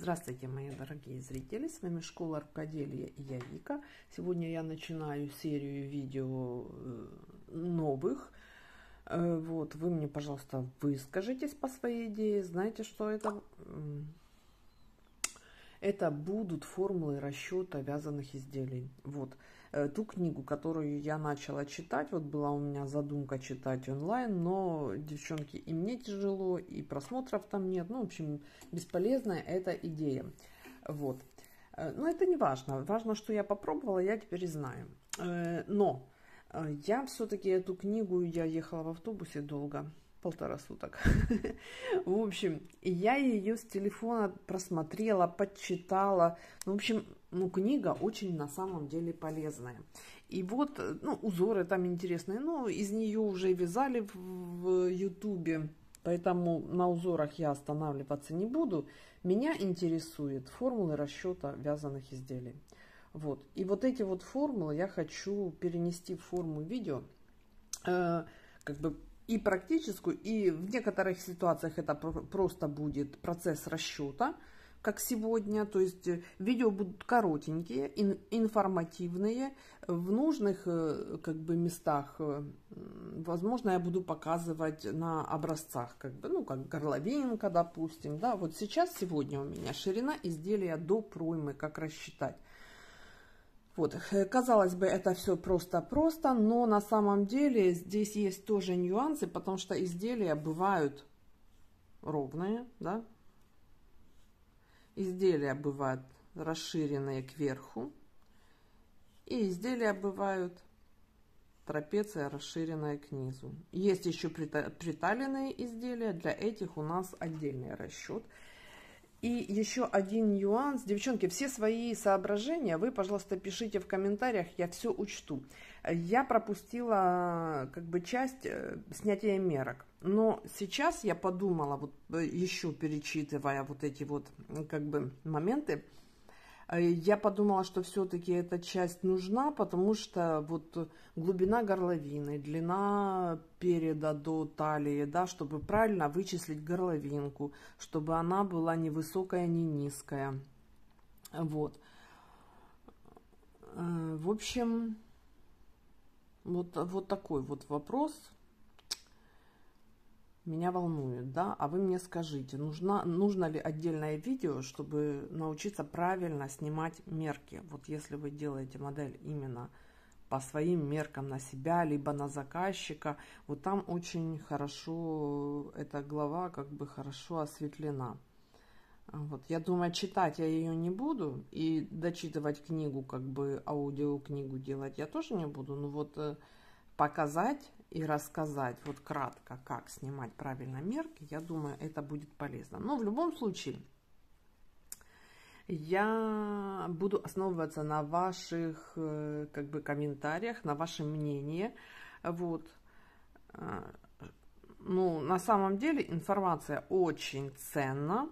Здравствуйте, мои дорогие зрители! С вами Школа Рукоделия и я Вика. Сегодня я начинаю серию видео э, новых. Э, вот, вы мне, пожалуйста, выскажитесь по своей идее. Знаете, что это? Это будут формулы расчета вязаных изделий. Вот. Э, ту книгу, которую я начала читать, вот была у меня задумка читать онлайн, но, девчонки, и мне тяжело, и просмотров там нет. Ну, в общем, бесполезная эта идея. Вот. Э, но это не важно. Важно, что я попробовала, я теперь знаю. Э, но я все-таки эту книгу, я ехала в автобусе долго, полтора суток. В общем, я ее с телефона просмотрела, подчитала. Ну, в общем, ну, книга очень на самом деле полезная. И вот, ну, узоры там интересные, но из нее уже вязали в Ютубе, поэтому на узорах я останавливаться не буду. Меня интересует формулы расчета вязаных изделий. Вот. И вот эти вот формулы я хочу перенести в форму видео, э, как бы и практическую, и в некоторых ситуациях это просто будет процесс расчета, как сегодня. То есть э, видео будут коротенькие, ин, информативные, в нужных э, как бы местах. Э, возможно, я буду показывать на образцах, как бы, ну, как горловинка, допустим. Да, вот сейчас, сегодня у меня ширина изделия до проймы, как рассчитать. Вот, казалось бы, это все просто-просто, но на самом деле здесь есть тоже нюансы, потому что изделия бывают ровные, да, изделия бывают расширенные кверху, и изделия бывают трапеция расширенная к низу. Есть еще приталенные изделия, для этих у нас отдельный расчет – и еще один нюанс. Девчонки, все свои соображения вы, пожалуйста, пишите в комментариях, я все учту. Я пропустила как бы часть э, снятия мерок. Но сейчас я подумала, вот э, еще перечитывая вот эти вот как бы моменты, я подумала, что все-таки эта часть нужна, потому что вот глубина горловины, длина переда до талии, да, чтобы правильно вычислить горловинку, чтобы она была не высокая, не низкая. Вот. Э, в общем, вот, вот такой вот вопрос меня волнует, да, а вы мне скажите, нужна, нужно ли отдельное видео, чтобы научиться правильно снимать мерки, вот если вы делаете модель именно по своим меркам на себя, либо на заказчика, вот там очень хорошо эта глава как бы хорошо осветлена. Вот, я думаю, читать я ее не буду, и дочитывать книгу, как бы аудиокнигу делать я тоже не буду, но вот э, показать и рассказать вот кратко, как снимать правильно мерки, я думаю, это будет полезно. Но в любом случае, я буду основываться на ваших э, как бы комментариях, на вашем мнении. Вот. Э, ну, на самом деле информация очень ценна,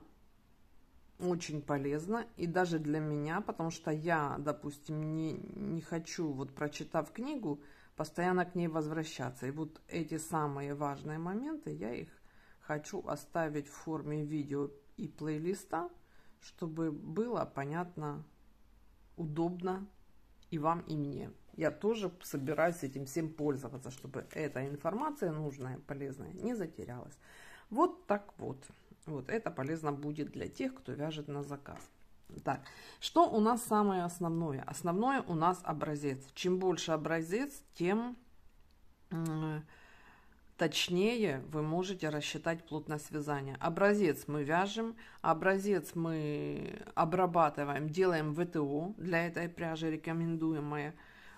очень полезна. И даже для меня, потому что я, допустим, не, не хочу, вот прочитав книгу, постоянно к ней возвращаться. И вот эти самые важные моменты, я их хочу оставить в форме видео и плейлиста, чтобы было понятно, удобно и вам, и мне. Я тоже собираюсь этим всем пользоваться, чтобы эта информация нужная, полезная, не затерялась. Вот так вот. Вот это полезно будет для тех, кто вяжет на заказ. Так, что у нас самое основное? Основное у нас образец. Чем больше образец, тем точнее вы можете рассчитать плотность вязания. Образец мы вяжем, образец мы обрабатываем, делаем ВТО для этой пряжи рекомендуемое.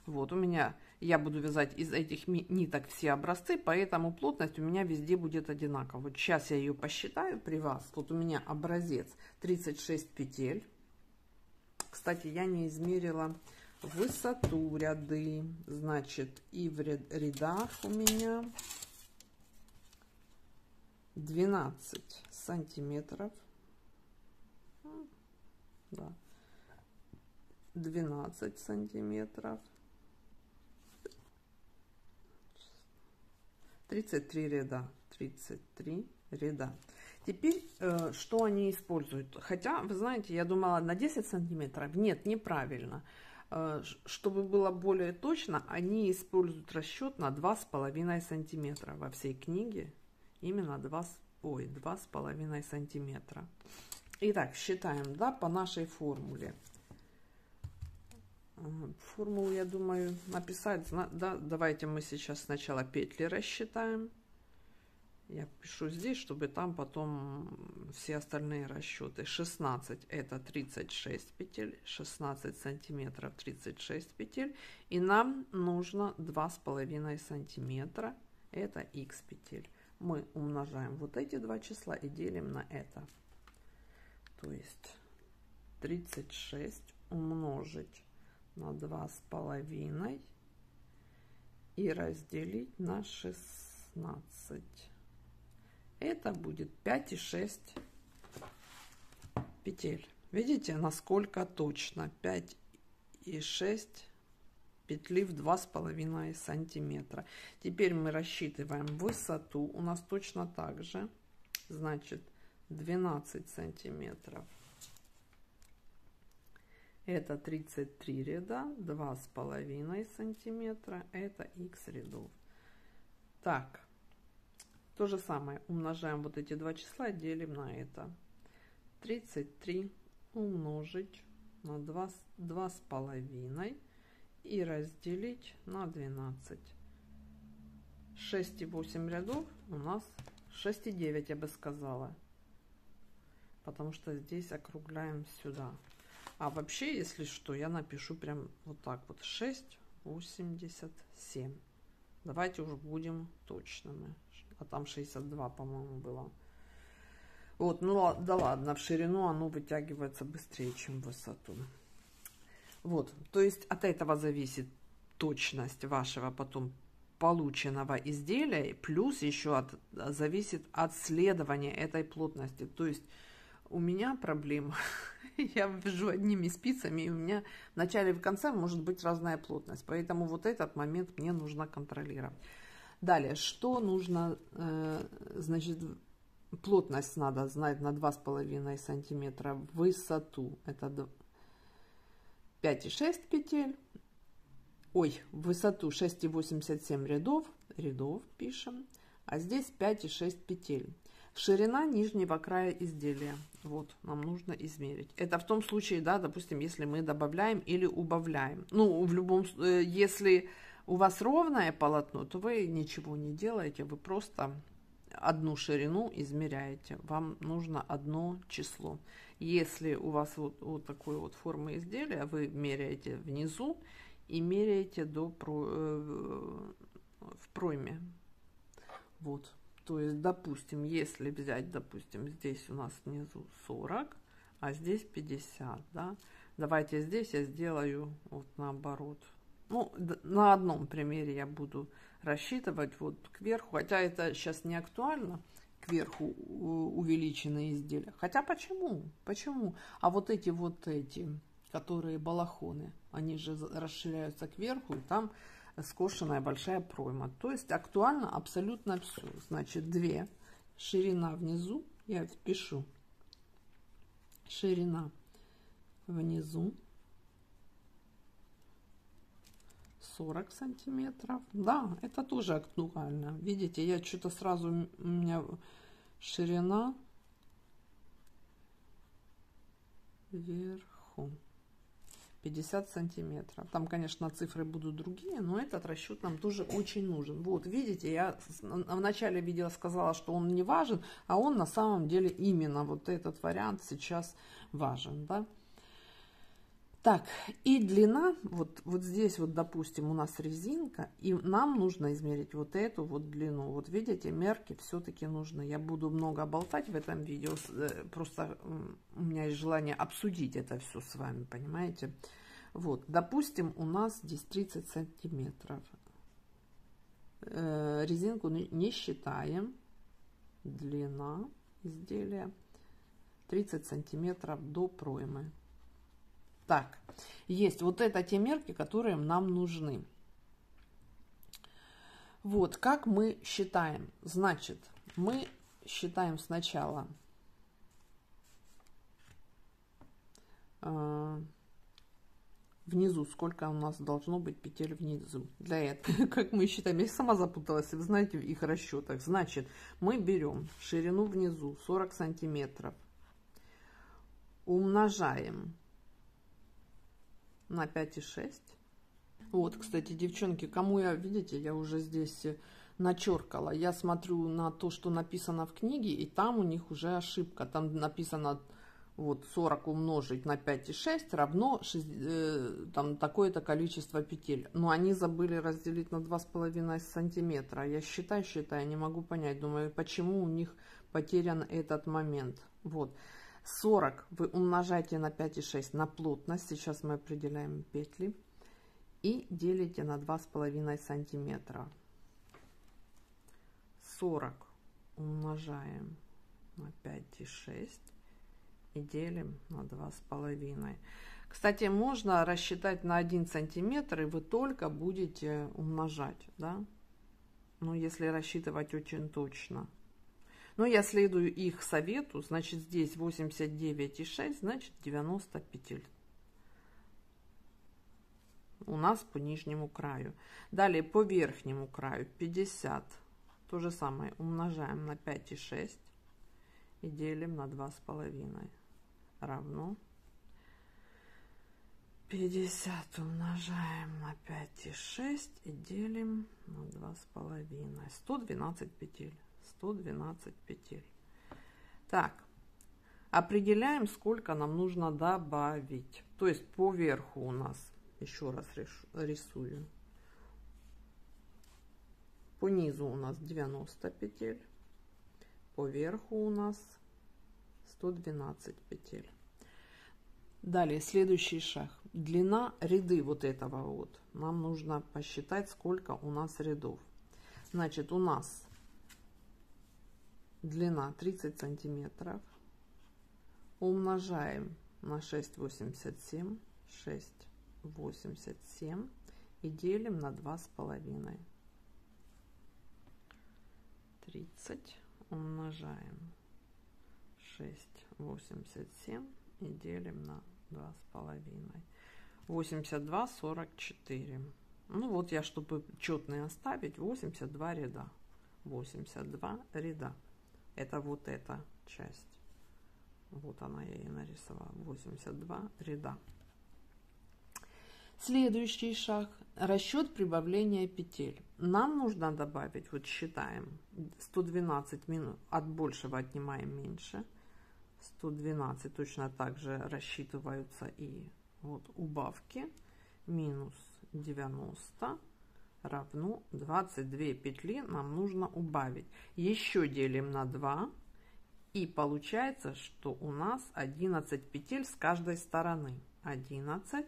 Вот у меня, я буду вязать из этих ниток все образцы, поэтому плотность у меня везде будет одинаковая. Вот сейчас я ее посчитаю при вас. Вот у меня образец 36 петель. Кстати, я не измерила высоту ряды. Значит, и в рядах у меня 12 сантиметров. Да. 12 сантиметров. 33 ряда. 33 ряда. Теперь, э, что они используют? Хотя, вы знаете, я думала на 10 сантиметров. Нет, неправильно. Э, чтобы было более точно, они используют расчет на 2,5 сантиметра во всей книге. Именно 2, ой, 2,5 сантиметра. Итак, считаем, да, по нашей формуле. Формулу, я думаю, написать, да, давайте мы сейчас сначала петли рассчитаем. Я пишу здесь, чтобы там потом все остальные расчеты. 16 это 36 петель, 16 сантиметров 36 петель. И нам нужно 2,5 сантиметра, это x петель. Мы умножаем вот эти два числа и делим на это. То есть 36 умножить на 2,5 и разделить на 16 это будет 5 и 6 петель. Видите, насколько точно? 5 и 6 петли в 2,5 сантиметра. Теперь мы рассчитываем высоту. У нас точно так же. Значит, 12 сантиметров. Это 33 ряда, 2,5 сантиметра. Это x рядов. Так, то же самое, умножаем вот эти два числа, делим на это. 33 умножить на 2, 2 с половиной и разделить на 12. 6 и 8 рядов у нас 6 и 9 я бы сказала. Потому что здесь округляем сюда. А вообще, если что, я напишу прям вот так вот. 6, 87. Давайте уже будем точными а там 62, по-моему, было. Вот, ну да ладно, в ширину оно вытягивается быстрее, чем в высоту. Вот, то есть от этого зависит точность вашего потом полученного изделия, плюс еще от, зависит от следования этой плотности. То есть у меня проблема, я вяжу одними спицами, и у меня в начале и в конце может быть разная плотность, поэтому вот этот момент мне нужно контролировать. Далее, что нужно, э, значит, плотность надо знать на 2,5 сантиметра, высоту это 5,6 петель, ой, высоту 6,87 рядов, рядов пишем, а здесь 5,6 петель. Ширина нижнего края изделия. Вот, нам нужно измерить. Это в том случае, да, допустим, если мы добавляем или убавляем. Ну, в любом случае, если у вас ровное полотно, то вы ничего не делаете, вы просто одну ширину измеряете. Вам нужно одно число. Если у вас вот, вот такой вот формы изделия, вы меряете внизу и меряете до про, э, в пройме. Вот. То есть, допустим, если взять, допустим, здесь у нас внизу 40, а здесь 50, да, давайте здесь я сделаю вот наоборот ну, на одном примере я буду рассчитывать вот кверху, хотя это сейчас не актуально, кверху увеличенные изделия. Хотя почему? Почему? А вот эти вот эти, которые балахоны, они же расширяются кверху, и там скошенная большая пройма. То есть актуально абсолютно все. Значит, две ширина внизу, я впишу, ширина внизу 40 сантиметров. Да, это тоже актуально. Видите, я что-то сразу, у меня ширина вверху 50 сантиметров. Там, конечно, цифры будут другие, но этот расчет нам тоже очень нужен. Вот, видите, я в начале видео сказала, что он не важен, а он на самом деле именно вот этот вариант сейчас важен, да. Так, и длина, вот, вот здесь вот, допустим, у нас резинка, и нам нужно измерить вот эту вот длину. Вот видите, мерки все-таки нужно. Я буду много болтать в этом видео, э, просто у меня есть желание обсудить это все с вами, понимаете? Вот, допустим, у нас здесь 30 сантиметров. Э, резинку не считаем. Длина изделия 30 сантиметров до проймы. Так, есть вот это те мерки, которые нам нужны. Вот, как мы считаем? Значит, мы считаем сначала э, внизу, сколько у нас должно быть петель внизу. Для этого, как мы считаем, я сама запуталась, вы знаете, в их расчетах. Значит, мы берем ширину внизу 40 сантиметров, умножаем на 5,6. Вот, кстати, девчонки, кому я, видите, я уже здесь начеркала. Я смотрю на то, что написано в книге, и там у них уже ошибка. Там написано вот 40 умножить на 5,6 равно 6, э, там такое-то количество петель. Но они забыли разделить на 2,5 сантиметра. Я считаю, считаю, не могу понять. Думаю, почему у них потерян этот момент. Вот. 40 вы умножаете на 5,6 на плотность. Сейчас мы определяем петли. И делите на 2,5 сантиметра. 40 умножаем на 5,6 и делим на два с половиной. Кстати, можно рассчитать на 1 сантиметр, и вы только будете умножать, да? Ну, если рассчитывать очень точно. Но я следую их совету, значит, здесь 89,6, значит, 90 петель. У нас по нижнему краю. Далее по верхнему краю 50. То же самое умножаем на 5,6 и делим на 2,5 равно 50 умножаем на 5,6 и делим на 2,5. 112 петель. 112 петель. Так, определяем, сколько нам нужно добавить. То есть по верху у нас, еще раз рисую, по низу у нас 90 петель, по верху у нас 112 петель. Далее, следующий шаг. Длина ряды вот этого вот. Нам нужно посчитать, сколько у нас рядов. Значит, у нас длина 30 сантиметров. Умножаем на 6,87. 6,87. И делим на 2,5. 30 умножаем 6,87 и делим на 2,5. 82, 44. Ну вот я, чтобы четные оставить, 82 ряда. 82 ряда. Это вот эта часть. Вот она я и нарисовала. 82 ряда. Следующий шаг. Расчет прибавления петель. Нам нужно добавить, вот считаем, 112 минут. От большего отнимаем меньше. 112 точно так же рассчитываются и вот убавки минус 90 равно 22 петли нам нужно убавить. Еще делим на 2 и получается что у нас 11 петель с каждой стороны. 11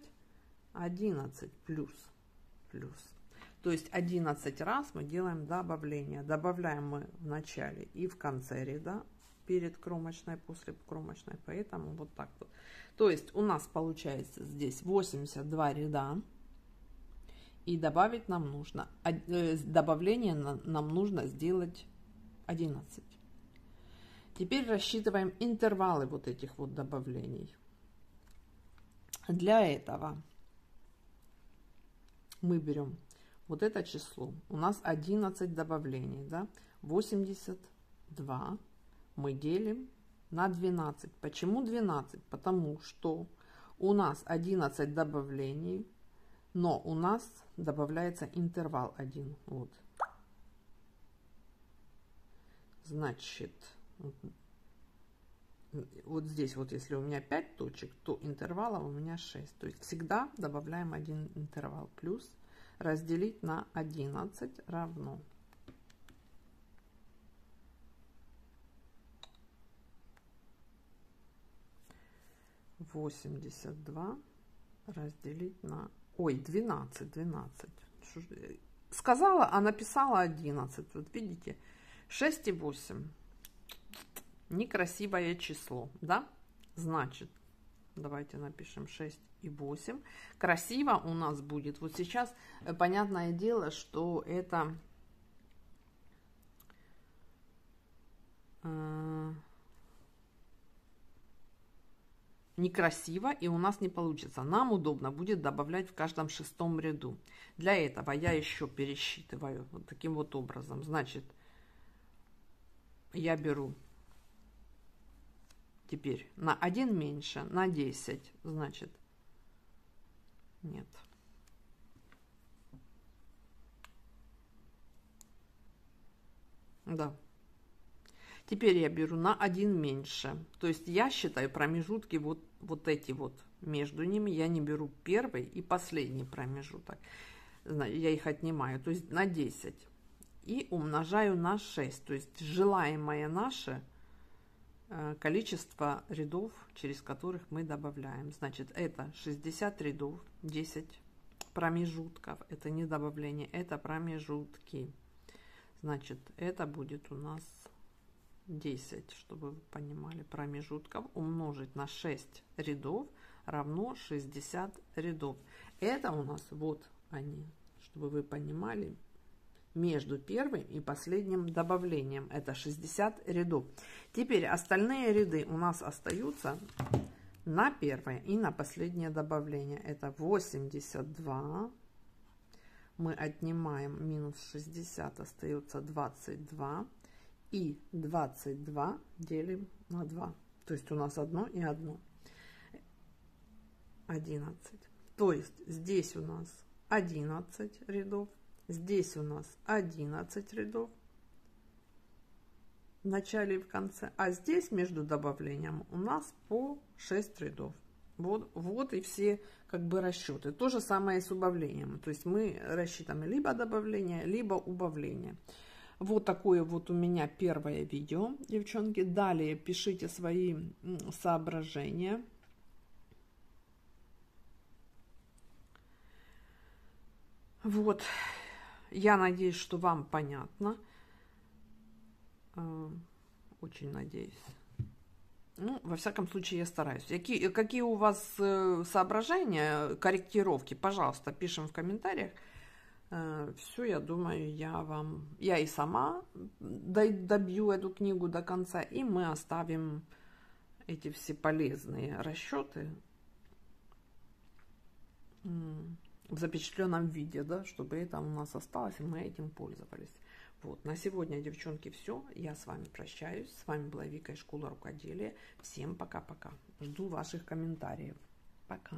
11 плюс плюс. То есть 11 раз мы делаем добавление. Добавляем мы в начале и в конце ряда перед кромочной, после кромочной, поэтому вот так вот. То есть у нас получается здесь 82 ряда, и добавить нам нужно, э, добавление нам нужно сделать 11. Теперь рассчитываем интервалы вот этих вот добавлений. Для этого мы берем вот это число. У нас 11 добавлений, да? 82 мы делим на 12. Почему 12? Потому что у нас 11 добавлений, но у нас добавляется интервал 1. Вот. Значит, вот здесь вот если у меня 5 точек, то интервалов у меня 6. То есть всегда добавляем один интервал. Плюс разделить на 11 равно 82 разделить на... Ой, 12, 12. Сказала, а написала 11. Вот видите, 6 и 8. Некрасивое число, да? Значит, давайте напишем 6 и 8. Красиво у нас будет. Вот сейчас, э, понятное дело, что это некрасиво и у нас не получится. Нам удобно будет добавлять в каждом шестом ряду. Для этого я еще пересчитываю вот таким вот образом. Значит, я беру теперь на 1 меньше, на 10, значит, нет. Да. Теперь я беру на один меньше. То есть я считаю промежутки вот, вот эти вот между ними. Я не беру первый и последний промежуток. Я их отнимаю. То есть на 10. И умножаю на 6. То есть желаемое наше э, количество рядов, через которых мы добавляем. Значит, это 60 рядов, 10 промежутков. Это не добавление, это промежутки. Значит, это будет у нас 10, чтобы вы понимали, промежутков умножить на 6 рядов равно 60 рядов. Это у нас вот они, чтобы вы понимали, между первым и последним добавлением. Это 60 рядов. Теперь остальные ряды у нас остаются на первое и на последнее добавление. Это 82. Мы отнимаем минус 60, остается 22 и 22 делим на 2. То есть у нас одно и одно. 11. То есть здесь у нас 11 рядов, здесь у нас 11 рядов в начале и в конце, а здесь между добавлением у нас по 6 рядов. Вот, вот и все как бы расчеты. То же самое и с убавлением. То есть мы рассчитываем либо добавление, либо убавление. Вот такое вот у меня первое видео, девчонки. Далее пишите свои соображения. Вот, я надеюсь, что вам понятно. Э, очень надеюсь. Ну, во всяком случае, я стараюсь. Какие, какие у вас э, соображения, корректировки, пожалуйста, пишем в комментариях. Э, Все, я думаю, я вам, я и сама добью эту книгу до конца, и мы оставим эти все полезные расчеты в запечатленном виде, да, чтобы это у нас осталось, и мы этим пользовались. Вот, на сегодня, девчонки, все. Я с вами прощаюсь. С вами была Вика из школы рукоделия. Всем пока-пока. Жду ваших комментариев. Пока.